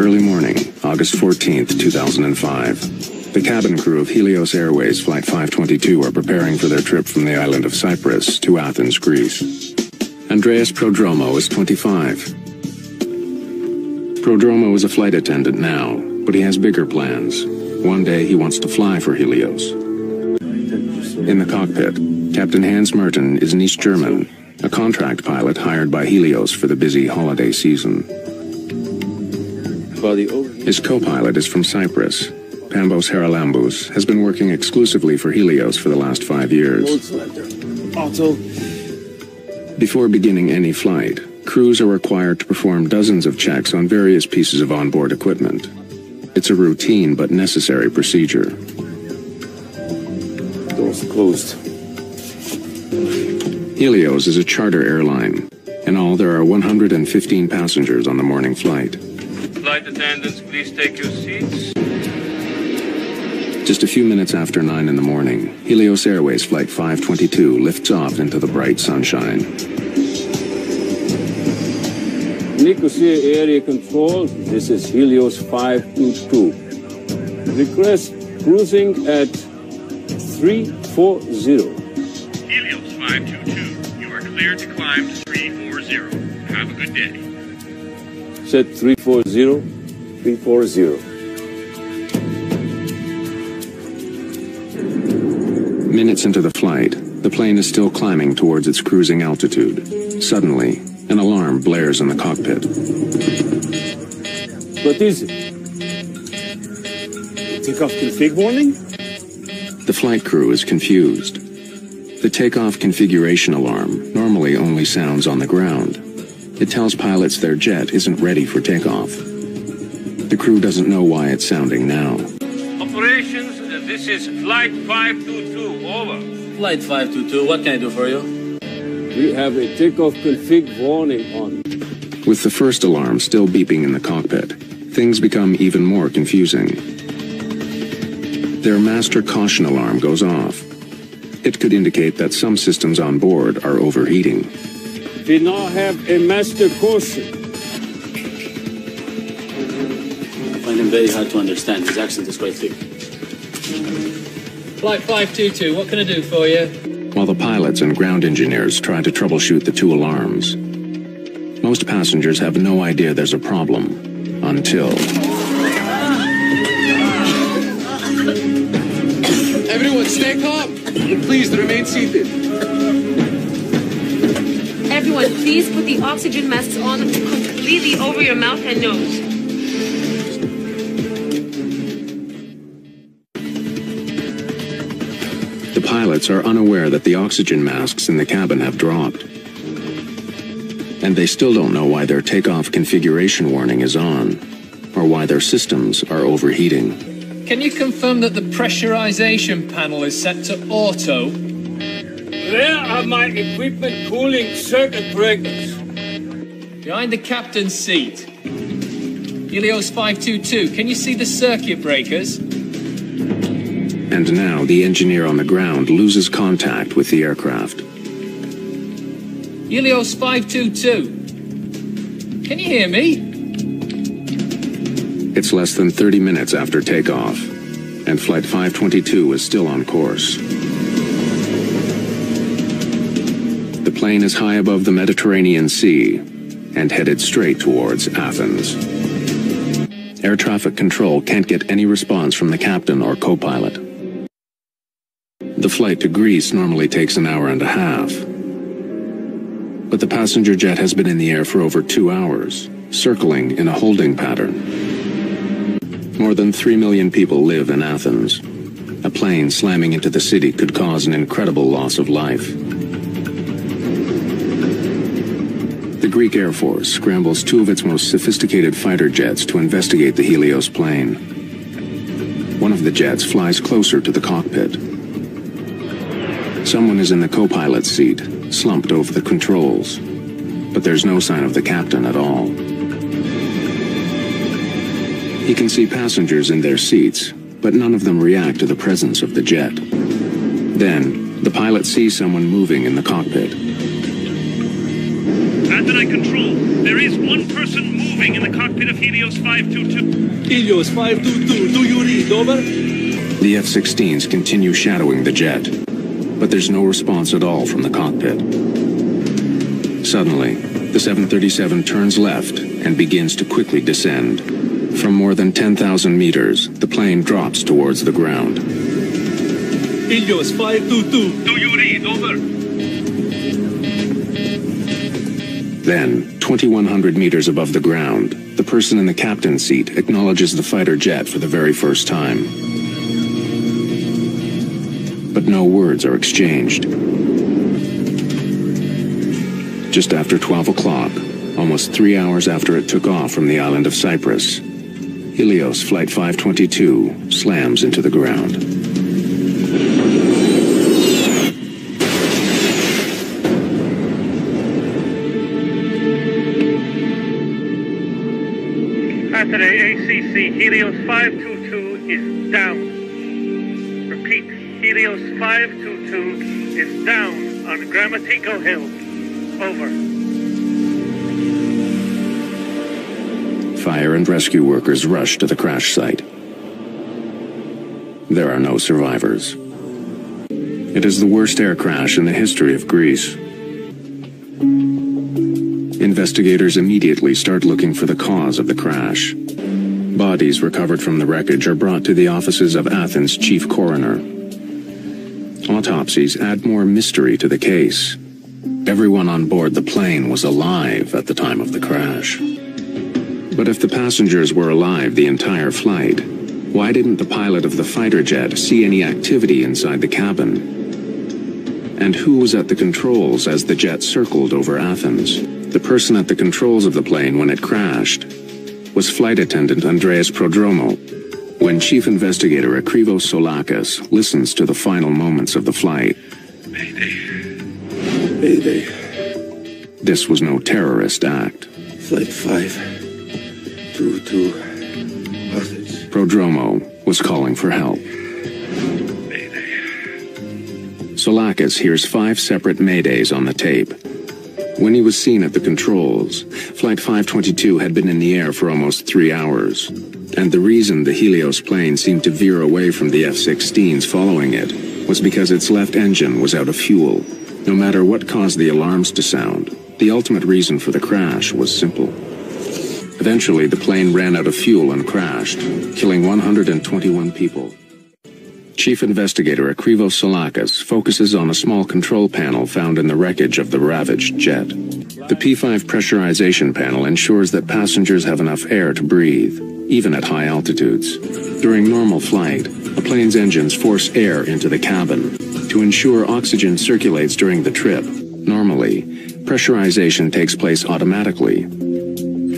Early morning, August 14th, 2005. The cabin crew of Helios Airways Flight 522 are preparing for their trip from the island of Cyprus to Athens, Greece. Andreas Prodromou is 25. Prodromou is a flight attendant now, but he has bigger plans. One day he wants to fly for Helios. In the cockpit, Captain Hans Merten is an East German, a contract pilot hired by Helios for the busy holiday season. His co-pilot is from Cyprus. Pambos Haralambous has been working exclusively for Helios for the last five years. Before beginning any flight, crews are required to perform dozens of checks on various pieces of onboard equipment. It's a routine but necessary procedure. Doors closed. Helios is a charter airline. In all, there are 115 passengers on the morning flight. Flight attendants, please take your seats. Just a few minutes after 9 in the morning, Helios Airways Flight 522 lifts off into the bright sunshine. Nicosia Area Control, this is Helios 522. Request cruising at 340. Helios 522, you are cleared to climb to 340. Have a good day. Set 340, 340. Minutes into the flight, the plane is still climbing towards its cruising altitude. Suddenly, an alarm blares in the cockpit. What is it? Takeoff config warning? The flight crew is confused. The takeoff configuration alarm normally only sounds on the ground. It tells pilots their jet isn't ready for takeoff. The crew doesn't know why it's sounding now. Operations, uh, this is Flight 522. Over. Flight 522, what can I do for you? We have a takeoff config warning on. With the first alarm still beeping in the cockpit, things become even more confusing. Their master caution alarm goes off. It could indicate that some systems on board are overheating. We now have a master caution. I find him very hard to understand. His accent is quite thick. Flight 522, what can I do for you? While the pilots and ground engineers try to troubleshoot the two alarms, most passengers have no idea there's a problem until. Everyone, stay calm and please remain seated. Everyone, please put the oxygen masks on completely over your mouth and nose. The pilots are unaware that the oxygen masks in the cabin have dropped. And they still don't know why their takeoff configuration warning is on, or why their systems are overheating. Can you confirm that the pressurization panel is set to auto? Where are my equipment cooling circuit breakers? Behind the captain's seat. Helios 522, can you see the circuit breakers? And now the engineer on the ground loses contact with the aircraft. Helios 522. Can you hear me? It's less than 30 minutes after takeoff, and Flight 522 is still on course. Plane is high above the Mediterranean Sea and headed straight towards Athens. Air traffic control can't get any response from the captain or co-pilot. The flight to Greece normally takes an hour and a half. But the passenger jet has been in the air for over two hours, circling in a holding pattern. More than three million people live in Athens. A plane slamming into the city could cause an incredible loss of life. The Greek Air Force scrambles two of its most sophisticated fighter jets to investigate the Helios plane. One of the jets flies closer to the cockpit. Someone is in the co-pilot's seat, slumped over the controls. But there's no sign of the captain at all. He can see passengers in their seats, but none of them react to the presence of the jet. Then, the pilot sees someone moving in the cockpit. Cockpit I control. There is one person moving in the cockpit of Helios 522. Helios 522, do you read? Over? The F-16s continue shadowing the jet, but there's no response at all from the cockpit. Suddenly, the 737 turns left and begins to quickly descend. From more than 10,000 meters, the plane drops towards the ground. Helios 522. Do you read? Over. Then, 2,100 meters above the ground, the person in the captain's seat acknowledges the fighter jet for the very first time. But no words are exchanged. Just after 12 o'clock, almost three hours after it took off from the island of Cyprus, Helios Flight 522 slams into the ground. Helios 522 is down. Repeat, Helios 522 is down on Grammatiko Hill. Over. Fire and rescue workers rush to the crash site. There are no survivors. It is the worst air crash in the history of Greece. Investigators immediately start looking for the cause of the crash. Bodies recovered from the wreckage are brought to the offices of Athens' chief coroner. Autopsies add more mystery to the case. Everyone on board the plane was alive at the time of the crash. But if the passengers were alive the entire flight, why didn't the pilot of the fighter jet see any activity inside the cabin? And who was at the controls as the jet circled over Athens? The person at the controls of the plane when it crashed was flight attendant Andreas Prodromou. When Chief Investigator Akrivos Solakis listens to the final moments of the flight, Mayday. this was no terrorist act. Flight 522. Hostage. Prodromou was calling for help. Solakis hears five separate maydays on the tape. When he was seen at the controls, Flight 522 had been in the air for almost three hours. And the reason the Helios plane seemed to veer away from the F-16s following it was because its left engine was out of fuel. No matter what caused the alarms to sound, the ultimate reason for the crash was simple. Eventually, the plane ran out of fuel and crashed, killing 121 people. Chief Investigator Akrivos Solakis focuses on a small control panel found in the wreckage of the ravaged jet. The P5 pressurization panel ensures that passengers have enough air to breathe, even at high altitudes. During normal flight, a plane's engines force air into the cabin. To ensure oxygen circulates during the trip, normally, pressurization takes place automatically.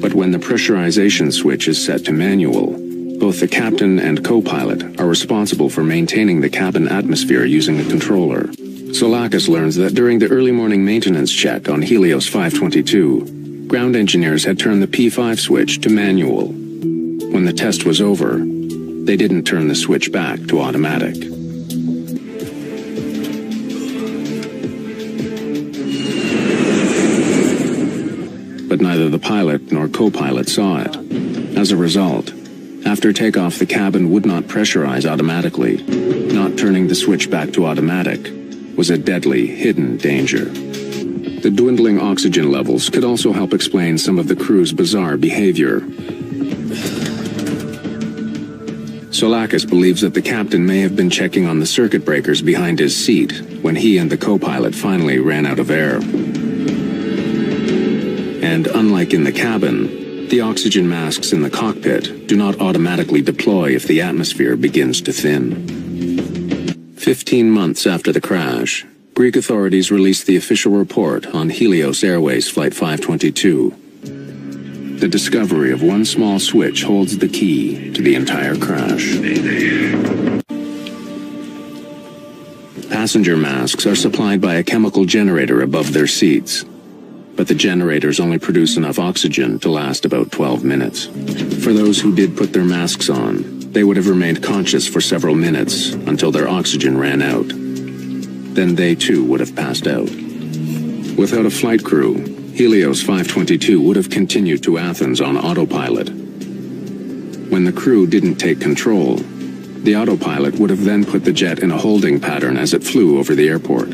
But when the pressurization switch is set to manual, both the captain and co-pilot are responsible for maintaining the cabin atmosphere using a controller. Solakis learns that during the early morning maintenance check on Helios 522, ground engineers had turned the P5 switch to manual. When the test was over, they didn't turn the switch back to automatic. But neither the pilot nor co-pilot saw it. As a result, after takeoff, the cabin would not pressurize automatically. Not turning the switch back to automatic was a deadly, hidden danger. The dwindling oxygen levels could also help explain some of the crew's bizarre behavior. Solakis believes that the captain may have been checking on the circuit breakers behind his seat when he and the co-pilot finally ran out of air. And unlike in the cabin, the oxygen masks in the cockpit do not automatically deploy if the atmosphere begins to thin. Fifteen months after the crash, Greek authorities released the official report on Helios Airways Flight 522. The discovery of one small switch holds the key to the entire crash. Passenger masks are supplied by a chemical generator above their seats but the generators only produce enough oxygen to last about 12 minutes. For those who did put their masks on, they would have remained conscious for several minutes until their oxygen ran out. Then they too would have passed out. Without a flight crew, Helios 522 would have continued to Athens on autopilot. When the crew didn't take control, the autopilot would have then put the jet in a holding pattern as it flew over the airport.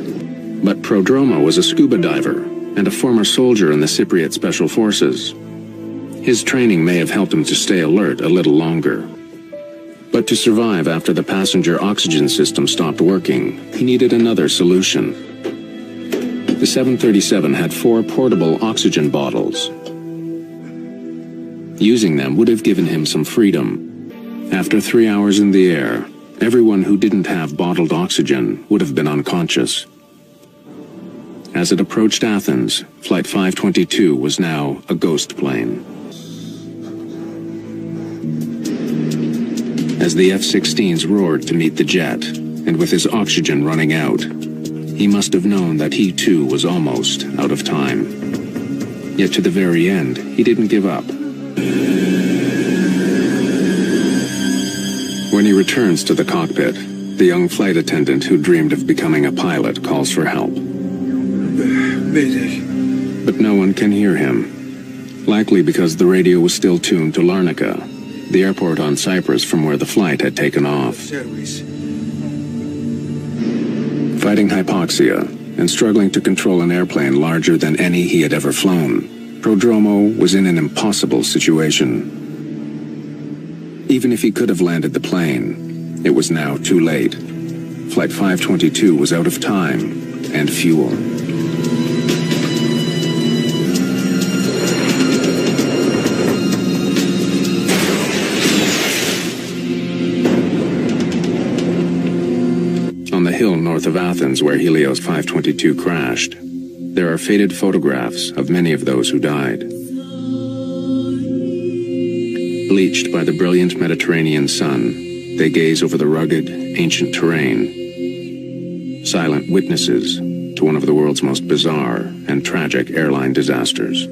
But Prodromou was a scuba diver and a former soldier in the Cypriot Special Forces. His training may have helped him to stay alert a little longer. But to survive after the passenger oxygen system stopped working, he needed another solution. The 737 had four portable oxygen bottles. Using them would have given him some freedom. After three hours in the air, everyone who didn't have bottled oxygen would have been unconscious. As it approached Athens, Flight 522 was now a ghost plane. As the F-16s roared to meet the jet, and with his oxygen running out, he must have known that he too was almost out of time. Yet to the very end, he didn't give up. When he returns to the cockpit, the young flight attendant who dreamed of becoming a pilot calls for help. But no one can hear him. Likely because the radio was still tuned to Larnaca, the airport on Cyprus from where the flight had taken off. Service. Fighting hypoxia and struggling to control an airplane larger than any he had ever flown, Prodromou was in an impossible situation. Even if he could have landed the plane, it was now too late. Flight 522 was out of time and fuel. North of Athens where Helios 522 crashed, there are faded photographs of many of those who died. Bleached by the brilliant Mediterranean sun, they gaze over the rugged, ancient terrain, silent witnesses to one of the world's most bizarre and tragic airline disasters.